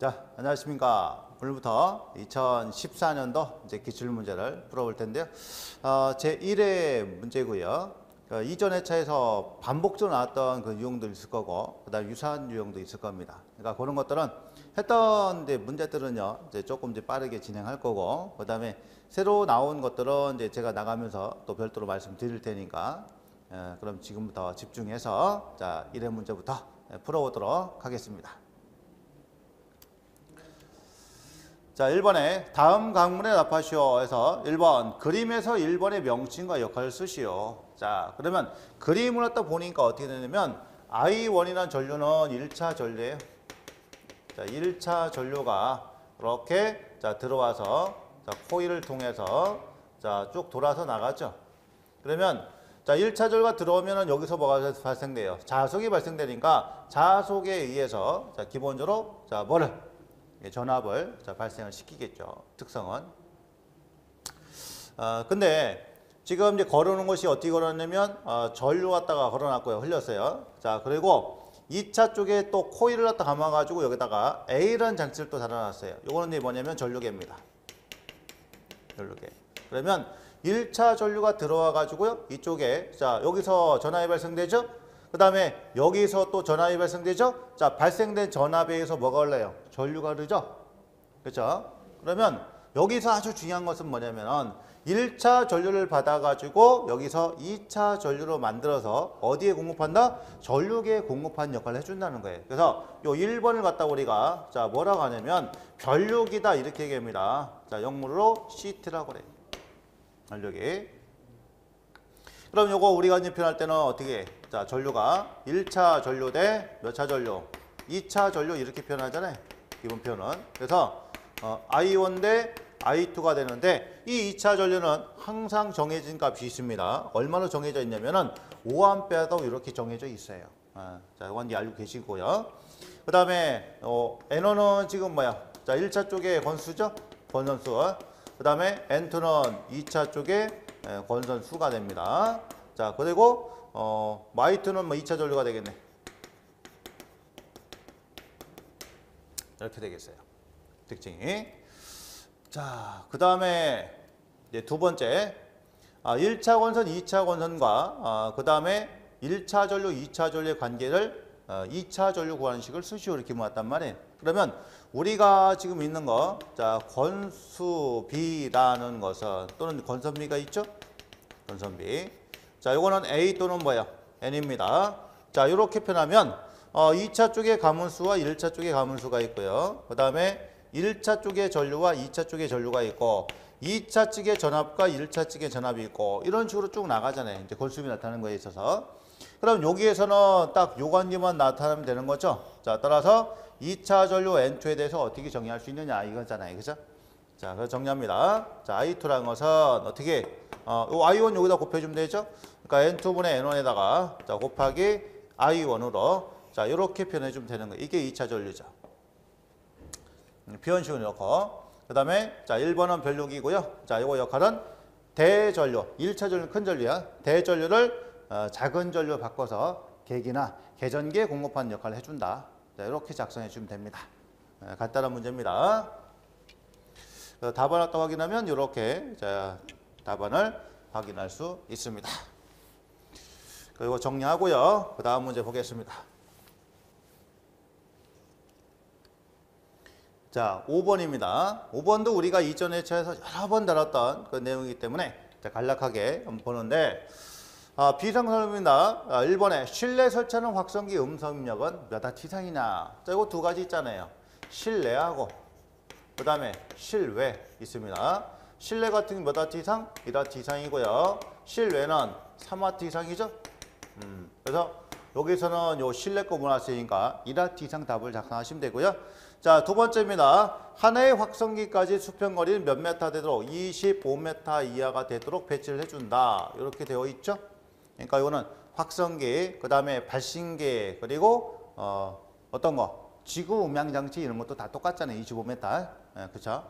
자, 안녕하십니까. 오늘부터 2014년도 이제 기출 문제를 풀어볼 텐데요. 어, 제 1회 문제고요. 그 이전 회차에서 반복적으로 나왔던 그 유형도 있을 거고, 그 다음 유사한 유형도 있을 겁니다. 그러니까 그런 것들은 했던 이제 문제들은요, 이제 조금 이제 빠르게 진행할 거고, 그 다음에 새로 나온 것들은 이제 제가 나가면서 또 별도로 말씀드릴 테니까, 예, 그럼 지금부터 집중해서 자, 1회 문제부터 예, 풀어보도록 하겠습니다. 자, 1번에 다음 강문에 답하시오에서 1번 그림에서 1번의 명칭과 역할을 쓰시오. 자, 그러면 그림을 갖다 보니까 어떻게 되냐면 I1이라는 전류는 1차 전류예요. 자, 1차 전류가 이렇게 자, 들어와서 자, 코일을 통해서 자, 쭉 돌아서 나가죠. 그러면 자, 1차 전류가 들어오면은 여기서 뭐가 발생돼요? 자속이 발생되니까 자속에 의해서 자, 기본적으로 자, 뭐를 예, 전압을 자, 발생을 시키겠죠. 특성은. 어, 근데 지금 이제 걸어놓은 것이 어떻게 걸어놨냐면 어, 전류 갖다가 걸어놨고요. 흘렸어요. 자 그리고 2차 쪽에 또 코일을 갖다 감아가지고 여기다가 A라는 장치를 또 달아놨어요. 요거는 이제 뭐냐면 전류계입니다. 전류계. 그러면 1차 전류가 들어와 가지고요. 이쪽에 자 여기서 전압이 발생되죠. 그 다음에 여기서 또 전압이 발생되죠. 자 발생된 전압에 의해서 뭐가 흘러요? 전류가 흐르죠. 그렇죠? 그러면 여기서 아주 중요한 것은 뭐냐면은 1차 전류를 받아가지고 여기서 2차 전류로 만들어서 어디에 공급한다? 전류계에 공급하는 역할을 해준다는 거예요. 그래서 요 1번을 갖다 우리가 자 뭐라고 하냐면 전류기다 이렇게 얘기합니다. 자 영문으로 시트라고 그래요. 전류기. 그럼 요거 우리가 이제 표현할 때는 어떻게 해? 자 전류가 1차 전류 대 몇 차 전류? 2차 전류 이렇게 표현하잖아요. 기본 표현은. 그래서 어, I1 대 I2가 되는데 이 2차 전류는 항상 정해진 값이 있습니다. 얼마나 정해져 있냐면은 5A도 이렇게 정해져 있어요. 아, 자, 이건 알고 계시고요. 그 다음에 어, N1은 지금 뭐야? 자, 1차 쪽에 건수죠? 건선수. 그 다음에 N2는 2차 쪽에 에, 건선수가 됩니다. 자, 그리고 어, Y2는 뭐 2차 전류가 되겠네. 이렇게 되겠어요. 특징이. 자, 그 다음에 이제 두 번째, 아, 1차 권선, 2차 권선과 아, 그 다음에 1차 전류, 2차 전류의 관계를 어, 2차 전류 구하는 식을 수시로 이렇게 모았단 말이에요. 그러면 우리가 지금 있는 거, 자, 권수비라는 것은 또는 권선비가 있죠? 권선비. 자, 요거는 A 또는 뭐야? N입니다. 자, 이렇게 표현하면 어, 2차 쪽에 가문수와 1차 쪽에 가문수가 있고요. 그 다음에 1차 쪽에 전류와 2차 쪽에 전류가 있고 2차 측의 전압과 1차 측의 전압이 있고 이런 식으로 쭉 나가잖아요. 이제 골수비 나타나는 거에 있어서. 그럼 여기에서는 딱 요 관계만 나타나면 되는 거죠. 자, 따라서 2차 전류 N2에 대해서 어떻게 정의할 수 있느냐 이거잖아요. 그죠? 자, 그래서 정리합니다. 자, I2라는 것은 어떻게 어, 요 I1 여기다 곱해주면 되죠? 그러니까 N2분의 N1에다가 자, 곱하기 I1으로 자, 이렇게 표현해 주면 되는 거예요. 이게 2차 전류죠. 표현식을 넣고 그 다음에 자 1번은 별육이고요. 자 이거 역할은 대전류 1차 전류 큰 전류야. 대전류를 어, 작은 전류로 바꿔서 계기나 계전기에 공급하는 역할을 해준다. 자 이렇게 작성해 주면 됩니다. 어, 간단한 문제입니다. 그 답안을 또 확인하면 이렇게 자 답안을 확인할 수 있습니다. 그리고 정리하고요. 그 다음 문제 보겠습니다. 자, 5번입니다. 5번도 우리가 이전 회차에서 여러 번 다뤘던 그 내용이기 때문에 자, 간략하게 한번 보는데 아, 비상설명입니다. 아, 1번에 실내 설치하는 확성기 음성 입력은 몇 와트 이상이냐. 자, 이거 두 가지 있잖아요. 실내하고 그 다음에 실외 있습니다. 실내 같은 게몇 와트 이상? 1와트 이상이고요. 실외는 3와트 이상이죠. 음, 그래서 여기서는 요 실내 거 문화세니까 1와트 이상 답을 작성하시면 되고요. 자, 두 번째입니다. 하나의 확성기까지 수평거리는 몇 메타 되도록 25m 이하가 되도록 배치를 해준다. 이렇게 되어 있죠. 그러니까 이거는 확성기, 그 다음에 발신기, 그리고 어, 어떤 거? 지구 음향장치 이런 것도 다 똑같잖아요. 25m. 예, 그렇죠?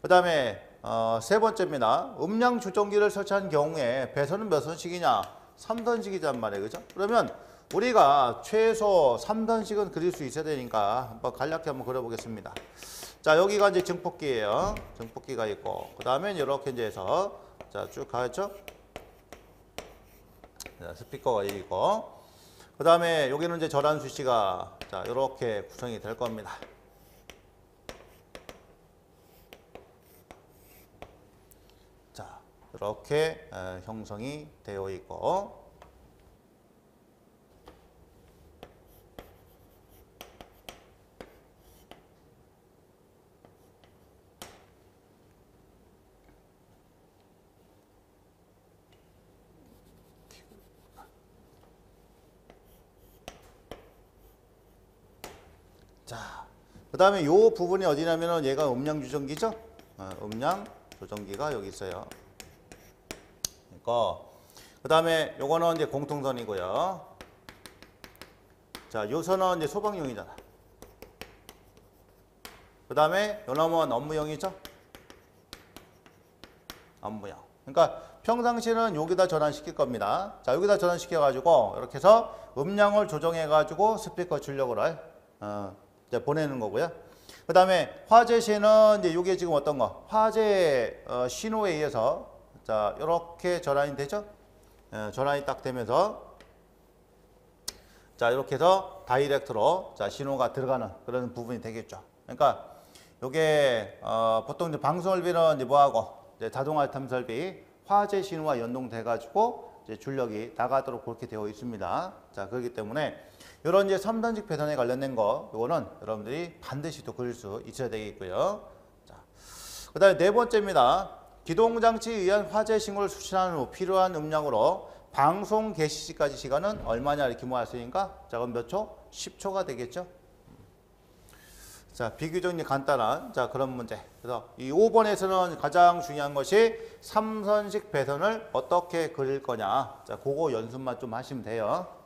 그 다음에 어, 세 번째입니다. 음량 조정기를 설치한 경우에 배선은 몇 선씩이냐? 3선씩이란 말이에요. 그죠? 그러면 우리가 최소 3단씩은 그릴 수 있어야 되니까 한번 간략히 한번 그려보겠습니다. 자, 여기가 이제 증폭기예요. 증폭기가 있고, 그 다음에 이렇게 이제 해서 자, 쭉 가죠. 자, 스피커가 있고, 그 다음에 여기는 이제 절한 수시가 자, 이렇게 구성이 될 겁니다. 자, 이렇게 에, 형성이 되어 있고, 자, 그 다음에 요 부분이 어디냐면은 얘가 음량 조정기죠? 어, 음량 조정기가 여기 있어요. 그러니까 그 다음에 요거는 이제 공통선이고요. 자, 요 선은 이제 소방용이잖아. 그 다음에 요 놈은 업무용이죠? 업무용. 그러니까 평상시는 여기다 전환시킬 겁니다. 자, 여기다 전환시켜가지고 이렇게 해서 음량을 조정해가지고 스피커 출력을 어, 이제 보내는 거고요. 그 다음에 화재 시는 이제 이게 지금 어떤 거? 화재 어, 신호에 의해서 자 이렇게 전환이 되죠? 예, 전환이 딱 되면서 자 이렇게 해서 다이렉트로 자 신호가 들어가는 그런 부분이 되겠죠. 그러니까 요게 어, 보통 이제 방송설비는 이제 뭐하고 이제 자동화 탐설비 화재 신호와 연동돼 가지고 이제 출력이 나가도록 그렇게 되어 있습니다. 자 그렇기 때문에 이런 이제 3단식 배선에 관련된 거 요거는 여러분들이 반드시 또 그릴 수 있어야 되겠고요. 자 그 다음에 네 번째입니다. 기동 장치에 의한 화재 신고를 수신하는 후 필요한 음량으로 방송 개시 시까지 시간은 얼마냐 이렇게 모았으니까 자 그럼 몇 초? 10초가 되겠죠. 자, 비교적 이제 간단한 자 그런 문제. 그래서 이 5번에서는 가장 중요한 것이 삼선식 배선을 어떻게 그릴 거냐. 자, 그거 연습만 좀 하시면 돼요.